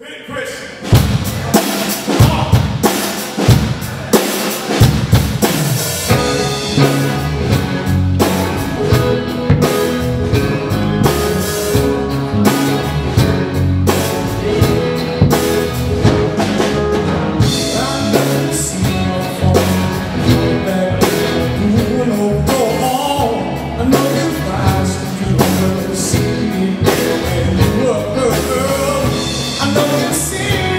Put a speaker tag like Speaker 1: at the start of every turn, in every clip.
Speaker 1: Hey, Chris.
Speaker 2: Said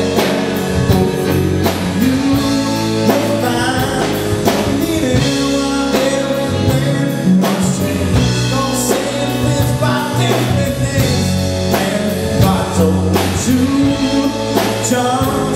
Speaker 2: to John.